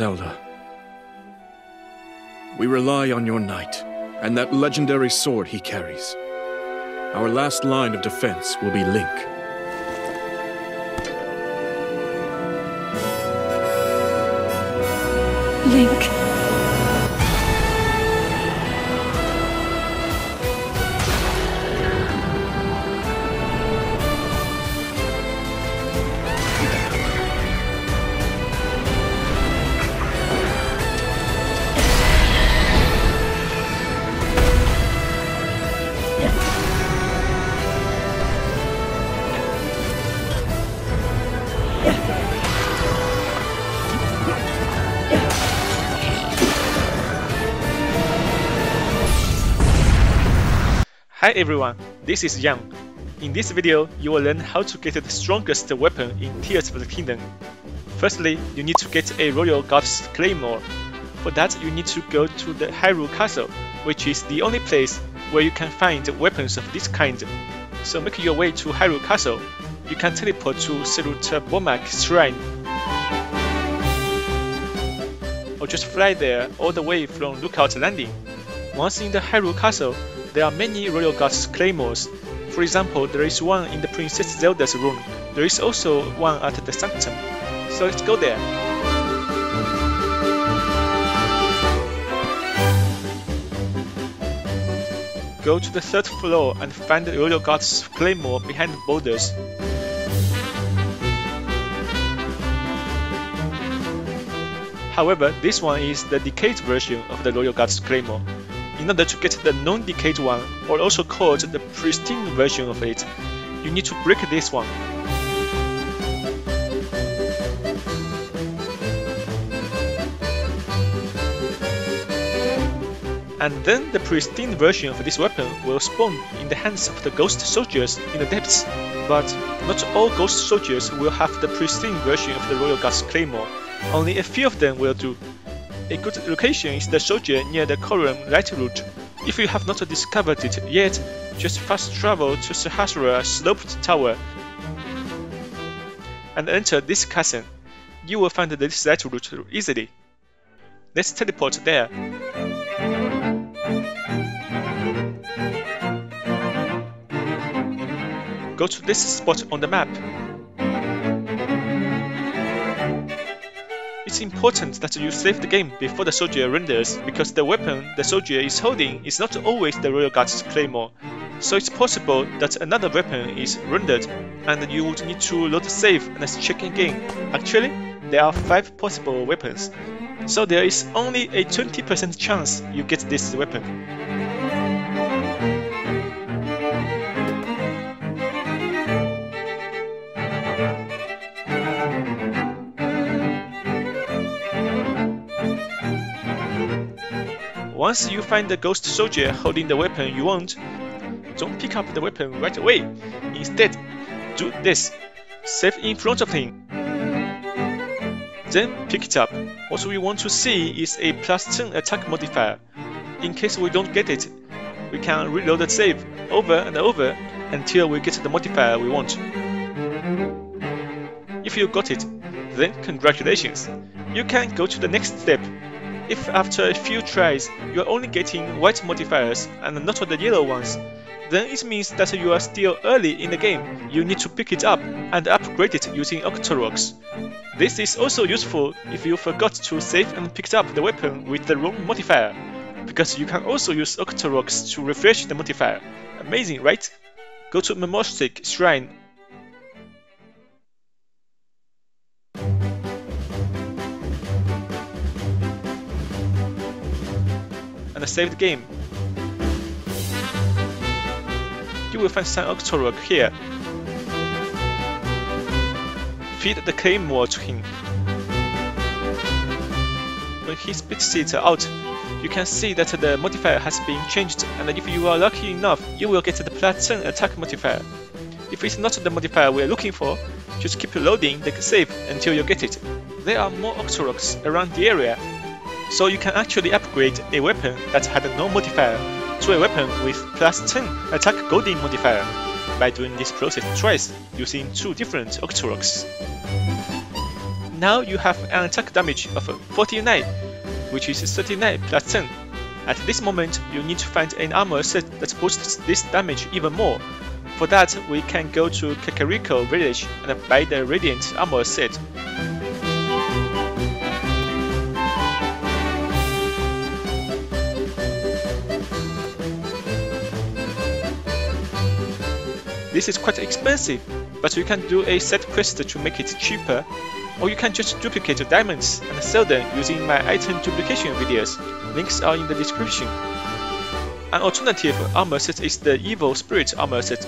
Zelda. We rely on your knight and that legendary sword he carries. Our last line of defense will be Link. Hi everyone, this is Yang. In this video, you will learn how to get the strongest weapon in Tears of the Kingdom. Firstly, you need to get a Royal Guard's Claymore. For that, you need to go to the Hyrule Castle, which is the only place where you can find weapons of this kind. So make your way to Hyrule Castle. You can teleport to Serutabomac Shrine. Or just fly there all the way from Lookout Landing. Once in the Hyrule Castle, there are many Royal Guards claymores. For example, there is one in the Princess Zelda's room. There is also one at the Sanctum. So let's go there. Go to the third floor and find the Royal Guard's claymore behind the boulders. However, this one is the decayed version of the Royal Guard's claymore. In order to get the non-decayed one, or also called the pristine version of it, you need to break this one. And then the pristine version of this weapon will spawn in the hands of the ghost soldiers in the depths. But not all ghost soldiers will have the pristine version of the Royal Guard's Claymore. Only a few of them will do. A good location is the soldier near the Kourem Lightroot. If you have not discovered it yet, just fast travel to Sahasra Sloped Tower and enter this castle. You will find this lightroot easily. Let's teleport there. Go to this spot on the map. It's important that you save the game before the soldier renders, because the weapon the soldier is holding is not always the Royal Guard's Claymore. So it's possible that another weapon is rendered, and you would need to load the save and check again. Actually, there are 5 possible weapons, so there is only a 20% chance you get this weapon. Once you find the ghost soldier holding the weapon you want, don't pick up the weapon right away. Instead, do this. Save in front of him. Then pick it up. What we want to see is a plus 10 attack modifier. In case we don't get it, we can reload the save over and over until we get the modifier we want. If you got it, then congratulations! You can go to the next step if after a few tries you are only getting white modifiers and not the yellow ones, then it means that you are still early in the game. You need to pick it up and upgrade it using Octoroks. This is also useful if you forgot to save and picked up the weapon with the wrong modifier, because you can also use Octoroks to refresh the modifier. Amazing, right? Go to Memorstic Shrine and save the game. You will find some Octorok here. Feed the claymore to him. When he spits it out, you can see that the modifier has been changed and if you are lucky enough, you will get the 10 attack modifier. If it's not the modifier we're looking for, just keep loading the save until you get it. There are more Octoroks around the area so you can actually upgrade a weapon that had no modifier to a weapon with plus 10 attack golden modifier by doing this process twice using two different Octoroks. now you have an attack damage of 49, which is 39 plus 10. At this moment, you need to find an armor set that boosts this damage even more. For that, we can go to Kakariko village and buy the Radiant armor set. This is quite expensive, but you can do a set quest to make it cheaper, or you can just duplicate the diamonds and sell them using my item duplication videos. Links are in the description. An alternative armor set is the Evil Spirit armor set.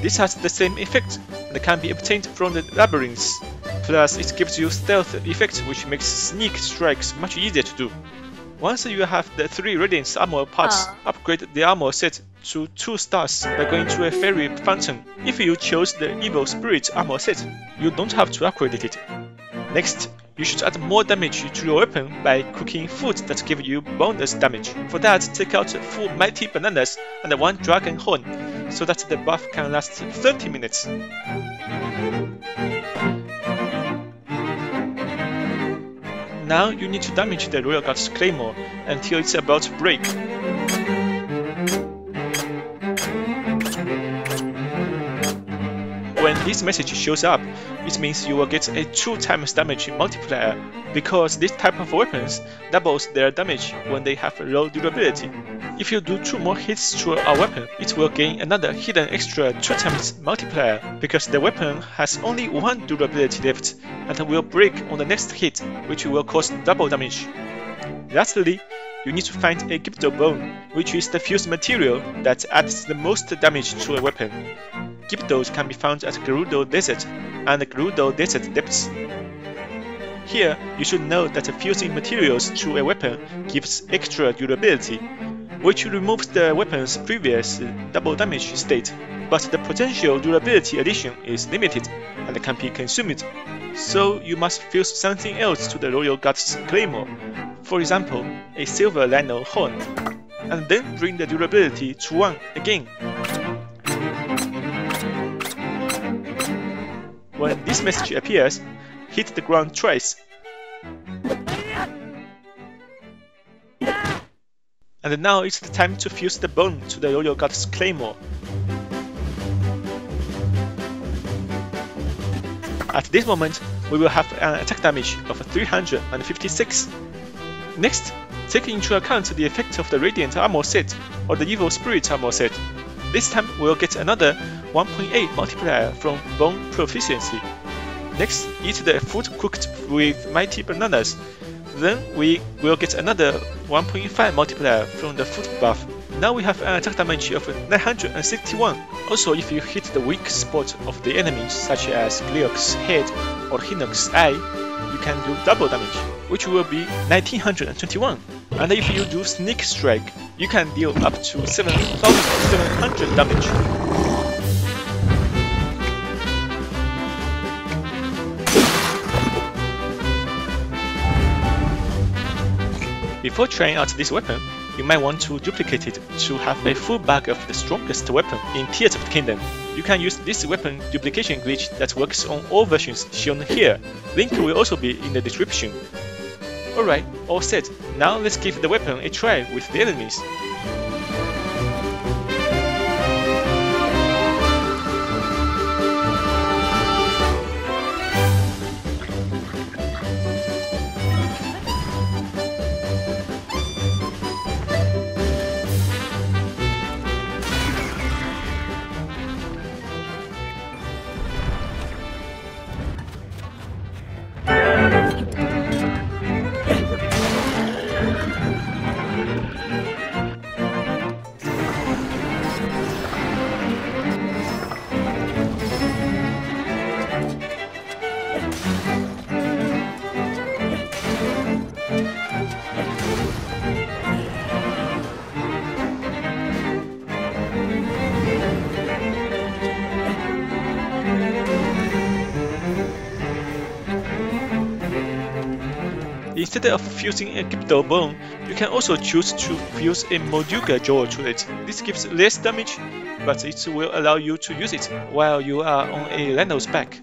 This has the same effect and can be obtained from the labyrinths. Plus, it gives you stealth effect which makes sneak strikes much easier to do. Once you have the three Radiant armor parts, uh. upgrade the armor set to 2 stars by going to a fairy fountain. If you chose the evil spirit armor set, you don't have to upgrade it. Next, you should add more damage to your weapon by cooking food that give you bonus damage. For that, take out 4 mighty bananas and 1 dragon horn, so that the buff can last 30 minutes. Now you need to damage the Royal Guard's Claymore until it's about to break. When this message shows up, it means you will get a 2 times damage multiplier because this type of weapons doubles their damage when they have low durability. If you do 2 more hits to a weapon, it will gain another hidden extra 2 times multiplier because the weapon has only 1 durability left and will break on the next hit, which will cause double damage. Lastly, you need to find a Gibdo bone, which is the fused material that adds the most damage to a weapon. Gibdos can be found at Gerudo Desert and Gerudo Desert depths. Here, you should know that fusing materials to a weapon gives extra durability, which removes the weapon's previous double damage state, but the potential durability addition is limited and can be consumed, so you must fuse something else to the Royal Guard's Claymore, for example, a silver Lynel horn, and then bring the durability to 1 again. When this message appears, hit the ground twice. And now it's the time to fuse the bone to the Royal Guard's Claymore. At this moment, we will have an attack damage of 356. Next, take into account the effect of the Radiant Armor set or the Evil Spirit Armor set. This time we'll get another 1.8 multiplier from bone proficiency. Next, eat the food cooked with mighty bananas. Then we will get another 1.5 multiplier from the food buff. Now we have an attack damage of 961. Also, if you hit the weak spot of the enemy, such as Gleeok's head or Hinox's eye, you can do double damage, which will be 1921. And if you do Sneak Strike, you can deal up to 7700 damage. Before trying out this weapon, you might want to duplicate it to have a full bag of the strongest weapon in Tears of the Kingdom. You can use this weapon duplication glitch that works on all versions shown here. Link will also be in the description. Alright, all set. Now let's give the weapon a try with the enemies. Instead of fusing a Gibdo bone, you can also choose to fuse a Molduga jaw to it. This gives less damage, but it will allow you to use it while you are on a Lynel's back.